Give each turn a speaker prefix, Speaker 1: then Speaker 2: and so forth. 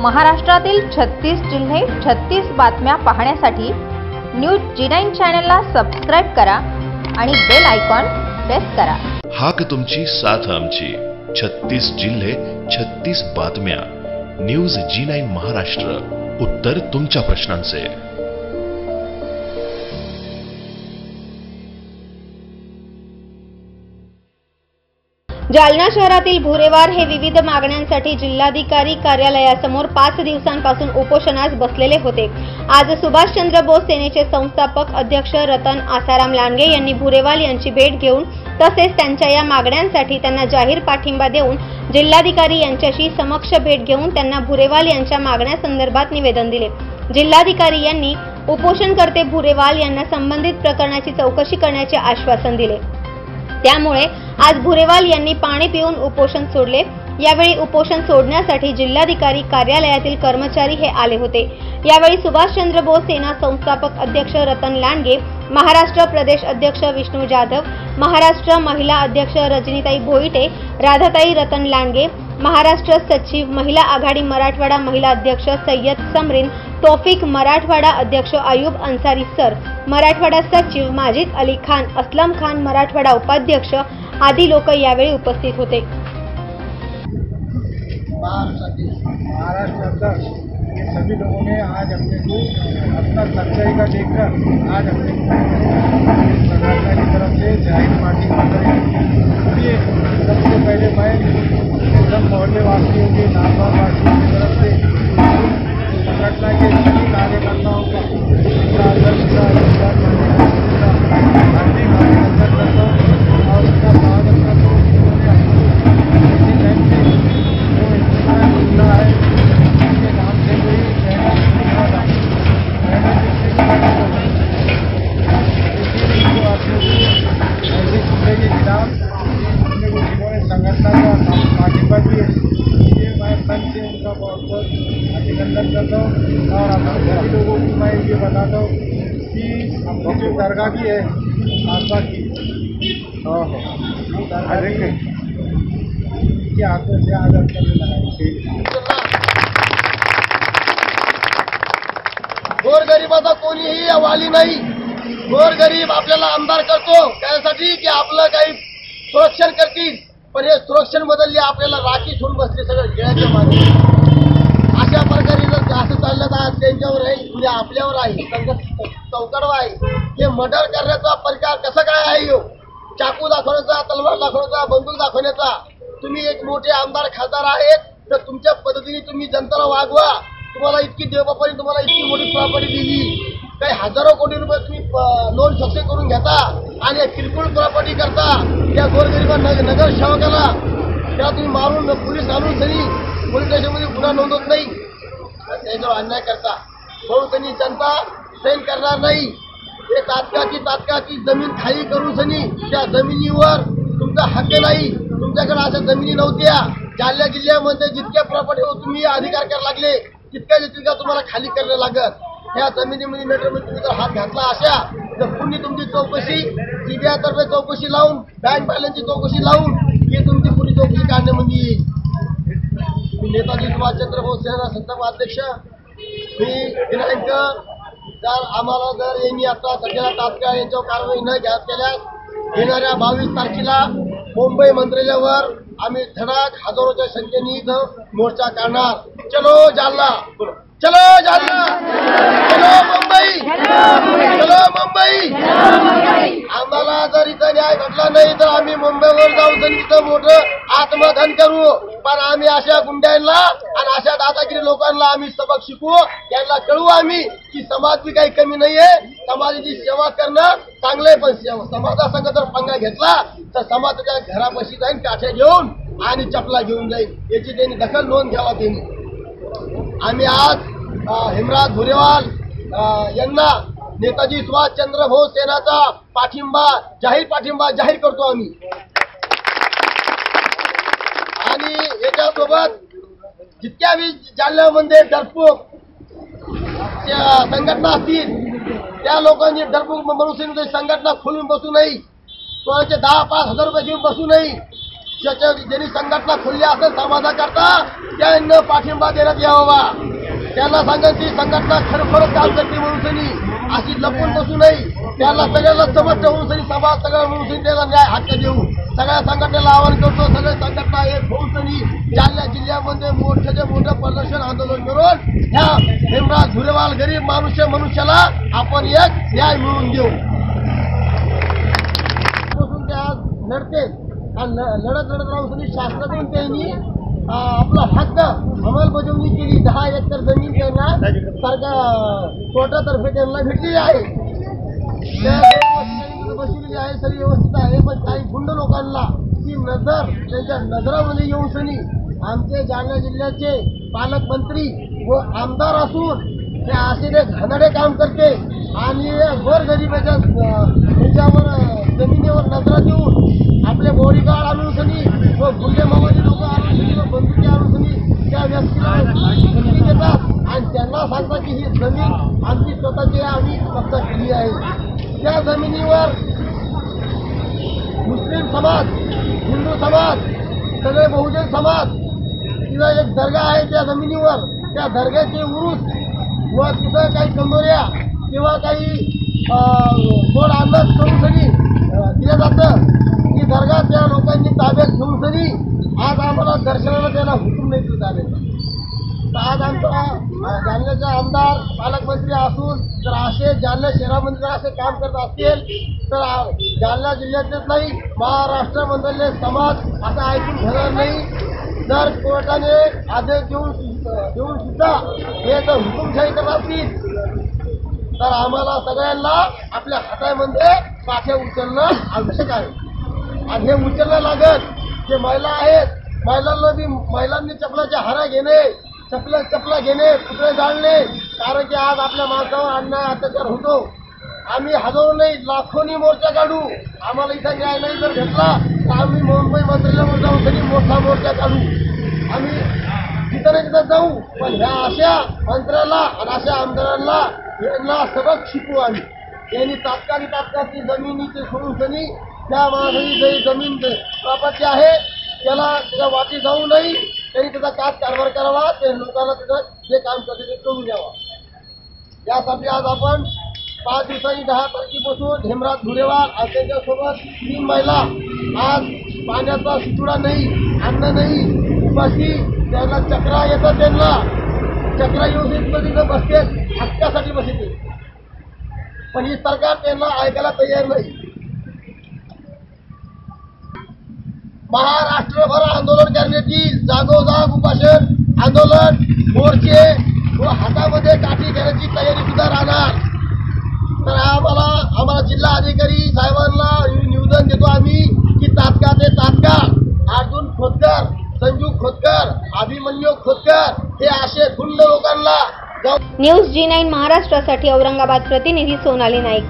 Speaker 1: महाराष्ट्रातील छत्तीस जिल्हे छत्तीस बातम्या पाहण्यासाठी न्यूज जी नाईन चॅनलला सबस्क्राईब करा आणि बेल आयकॉन प्रेस करा.
Speaker 2: हाक तुमची साथ आमची. छत्तीस जिल्हे छत्तीस बातम्या. News G nine Maharashtra. उत्तर तुमच्या प्रश्नांचे.
Speaker 3: जालना शहरातील भुरेवार हे विविध मागण्यांसाठी जिल्हाधिकारी कार्यालयासमोर पाच दिवसांपासून उपोषणास बसलेले होते. आज सुभाषचंद्र बोस सेनेचे संस्थापक अध्यक्ष रतन आसाराम लांडगे यांनी भुरेवाल यांची भेट घेऊन तसेच त्यांच्या या मागण्यांसाठी त्यांना जाहीर पाठिंबा देऊन जिल्हाधिकारी यांच्याशी समक्ष भेट घेऊन त्यांना भुरेवाल यांच्या मागण्यासंदर्भात निवेदन दिले. जिल्हाधिकारी यांनी उपोषणकर्ते भुरेवाल यांना संबंधित प्रकरणाची चौकशी करण्याचे आश्वासन दिले. त्यामुळे आज भुरेवाल यांनी पाणी पिऊन उपोषण सोडले. यावेळी उपोषण सोडण्यासाठी जिल्हाधिकारी कार्यालयातील कर्मचारी हे आले होते. यावेळी सुभाषचंद्र बोस सेना संस्थापक अध्यक्ष रतन लांडगे महाराष्ट्र प्रदेश अध्यक्ष विष्णू जाधव महाराष्ट्र महिला अध्यक्ष रजनीताई भोईटे राधाताई रतन लांडगे महाराष्ट्र सचिव महिला आघाडी मराठवाडा महिला अध्यक्ष सय्यद समरीन तौफिक मराठवाडा अध्यक्ष अयूब अन्सारी सर, मराठवाडा सचिव माजिद अली खान, असलम खान मराठवाडा उपाध्यक्ष आदी लोक यावेळी उपस्थित होते.
Speaker 4: सभी लोगों ने आज अपने को अपना सच्चाई का देखकर आज अपने सरकार की तरफ़ से ज़ाहिर पार्टी इसलिए सबसे पहले मैं, सब मोहल्ले वासियों के नामवार वासियों की तरफ़ से संघटना के सभी कार्यकर्ताओं का मैं ये बताता हूँ कि अपनी जो दरगाह की। है आसपास की की के हाथों से आदत करने लगा।
Speaker 5: गोरगरिबाचा आमदार करतो, त्यासाठी की सुरक्षण करतील, पण हे सुरक्षण बदलले आपल्याला राखी ठेवून बसले सगळं. खेळाच्या चाललं तर त्यांच्यावर आहे उद्या आपल्यावर आहे. संघ चौकडवा आहे. हे मर्डर करण्याचा प्रकार कसा काय आहे हो चाकू दाखवण्याचा तलवार दाखवण्याचा बंदूक दाखवण्याचा. तुम्ही एक मोठे आमदार खासदार आहेत तर तुमच्या पद्धतीने तुम्ही जनतेला वागवा. तुम्हाला इतकी देवबापाने तुम्हाला इतकी मोठी प्रॉपर्टी दिली. काही हजारो कोटी रुपये तुम्ही लोन सक्सेस करून घेता आणि किरकोळ प्रॉपर्टी करता. त्या गोरगरीबा नग नगर सेवकाला त्या तुम्ही मारून पोलीस आणून तरी पोलीस स्टेशनमध्ये गुन्हा नोंदवत नाही. त्याच्यावर अन्याय करता म्हणून त्यांनी जनता सैन करणार नाही. ते तात्काळची तात्काळची जमीन खाली करून सनी त्या जमिनीवर तुमचा हक्क नाही. तुमच्याकडे अशा जमिनी नव्हत्या. जालन्या जिल्ह्यामध्ये जितक्या प्रॉपर्टी तुम्ही अधिकार करायला लागले तितक्या तितक्या तुम्हाला खाली करायला लागत ह्या जमिनीमध्ये मेट्रोमध्ये तुम्ही जर हात घातला अशा तर पुन्हा तुमची चौकशी सीबीआयतर्फे चौकशी लावून बँक बॅलन्सची चौकशी लावून ही तुमची पुरी चौकशी काढण्यामध्ये येईल. नेताजी सुभाषचंद्र बोस सेना संस्थापक अध्यक्ष. मी दिनांक जर आम्हाला जर यांनी आता सध्याला तात्काळ यांच्यावर कारवाई न घ्या केल्यास येणाऱ्या बावीस तारखेला मुंबई मंत्रालयावर आम्ही धडाक हजारोच्या संख्येने इथं मोर्चा काढणार. चलो जालना. चलो जालना चलो मुंबई। चलो मुंबई। आम्हाला जर इथं न्याय भेटला नाही तर आम्ही मुंबईवर जाऊ तिथं मोठं आत्मधन करू. पण आम्ही अशा गुंड्यांना आणि अशा दादागिरी लोकांना आम्ही सबक शिकवू. यांना कळू आम्ही की समाजची काही कमी नाहीये. समाजाची सेवा करणं चांगलं पण समाजासंग जर पंगा घेतला तर समाज त्याच्या घरापाशी जाईन काठ्या घेऊन आणि चपला घेऊन जाईल याची त्यांनी दखल नोंद घ्यावा त्यांनी. आम्ही आज हेमराज भुरेवाल यांना नेताजी सुभाषचंद्र बोस सेनाचा पाठिंबा जाहीर पाठिंबा जाहीर करतो आम्ही. आणि याच्यासोबत जितक्या बी जालन्यामध्ये डरपूक संघटना असतील त्या लोकांची डरपूक मनुष्य संघटना खोलून बसू नये. कोणाचे दहा पाच हजार रुपये घेऊन बसू नये. ज्याच्या ज्यांनी संघटना खोलली असेल समाजाकरता त्यांना पाठिंबा देण्यात यावा. त्याला सांगत की संघटना खरोखरच काम करते म्हणून अशी लपून बसू नये. त्याला सगळ्याला समर्थ होऊन सनी समाज सगळं म्हणून सनी त्याला न्याय हक्क देऊ. सगळ्या संघटनेला आवाहन करतो सगळे संघटना एक होऊन सनी. जालना जिल्ह्यामध्ये मोठ्याचे मोठं प्रदर्शन आंदोलन करून ह्या भीमराज झुरेवाल गरीब मानुष्य मनुष्याला आपण एक न्याय मिळवून देऊ. पासून ते लढते. आणि लढत लढत राहून शासनातून त्यांनी आपला हक्क केली एकर जमीन त्यांना सरकार कोर्टातर्फे त्यांना भेटलेली आहे. बसलेली आहे सगळी व्यवस्थित आहे पण काही गुंड लोकांना ती नजर त्यांच्या नजरामध्ये येऊ सनी आमचे जालना जिल्ह्याचे पालकमंत्री व आमदार असून ते असे ते घनाडे काम करते. आणि गोरगरिबाच्या अं, त्यांच्यावर जमिनीवर नजरा देऊन आपले बॉडीगार्ड आणून सनी व गुंडे मामाचे लोक आणून सनी व बंदुकी आणून सनी त्या व्यक्तीला आणि त्यांना सांगतात की ही जमीन आमची स्वतःची आम्ही कब्जा केली आहे. त्या जमिनीवर मुस्लिम समाज हिंदू समाज सगळे बहुजन समाज तिथं एक दर्गा आहे त्या जमिनीवर. त्या दर्ग्याचे उरुस व तिथं काही कंदोऱ्या किंवा काही गोड अंदाज करून तरी दिलं जातं. की दर्गा त्या लोकांनी ताब्यात घेऊन तरी आज आम्हाला दर्शनाला त्याला हुकूम नाही दिला आलेला आज आमचा अं, जालन्याचे आमदार पालकमंत्री असून जर असे जालना शहरामध्ये जर असे काम करत असतील तर जालना जिल्ह्यातलेच नाही महाराष्ट्रामधले समाज असं ऐकून घेणार नाही. जर कोर्टाने आदेश देऊन देऊन सुद्धा हे जर हुकुमशाही करत असतील तर आम्हाला सगळ्यांना आपल्या हातामध्ये काठ्या उचलणं आवश्यक आहे. आणि हे उचलणं लागत जे महिला आहेत महिलांना बी महिलांनी चपलाच्या हारा घेणे चपला चपला घेणे पुतळे जाळणे? कारण की आज आपल्या माणसावर अन्याय अत्याचार होतो. आम्ही हजारो नाही लाखोनी मोर्चा काढू. आम्हाला इथं न्याय नाही जर भेटला तर आम्ही मुंबई मंत्र्यावर जाऊन तरी मोठा मोर्चा काढू. आम्ही तिथं नाही तिथं जाऊ पण ह्या अशा मंत्र्याला आणि अशा आमदारांना यांना सबक शिकू आम्ही. यांनी तात्काळी तात्काळची जमिनीचे सोडून त्या माणसाची जमीन प्रॉपर्टी आहे. त्याला त्याच्या वाटी जाऊ नये त्यांनी त्याचा काच कारभार करावा ते लोकांना त्याचं जे काम करते ते करून द्यावा यासाठी आज आपण पाच दिवसांनी दहा तारखेपासून हेमराज धुरेवार आणि त्यांच्यासोबत तीन महिला आज पाण्याचा सुतुडा नाही अन्न नाही उपाशी त्यांना चक्रा येतात त्यांना. चक्रा येऊन तिथं बसते हक्कासाठी बसते. पण ही सरकार त्यांना ऐकायला तयार नाही. महाराष्ट्रभर आंदोलन करण्याची जागोजाग उपासन आंदोलन मोर्चे व हातामध्ये काठी घेण्याची तयारी सुद्धा राहणार. तर आम्हाला आम्हाला जिल्हा अधिकारी साहेबांना निवेदन देतो आम्ही की तात्काळ ते तात्काळ अर्जुन खोतकर संजू खोतकर अभिमन्यू खोतकर हे असे खुंड लोकांना
Speaker 3: न्यूज जी नाईन महाराष्ट्रासाठी औरंगाबाद प्रतिनिधी सोनाली नाईक.